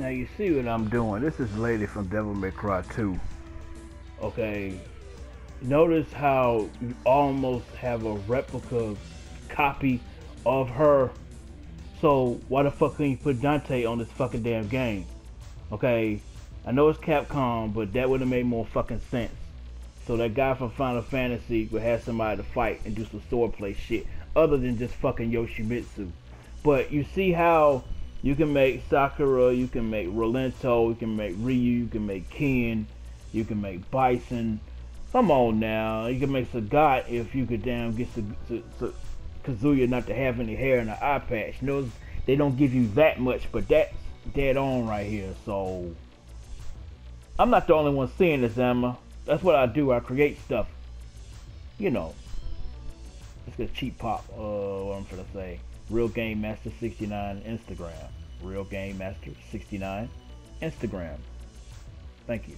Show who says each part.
Speaker 1: Now you see what I'm doing. This is Lady from Devil May Cry 2. Okay. Notice how you almost have a replica copy of her. So why the fuck couldn't you put Dante on this fucking damn game? Okay. I know it's Capcom, but that would have made more fucking sense. So that guy from Final Fantasy would have somebody to fight and do some swordplay shit other than just fucking Yoshimitsu. But you see how you can make Sakura, you can make Rolento, you can make Ryu, you can make Ken, you can make Bison. Come on now, you can make Sagat if you could damn get to Kazuya not to have any hair and an eye patch. You know, they don't give you that much, but that's dead on right here. So I'm not the only one seeing this, Emma. That's what I do. I create stuff. You know. Let's cheap pop. Uh, what I'm trying to say. Real Game Master 69 Instagram. Real Game Master 69 Instagram. Thank you.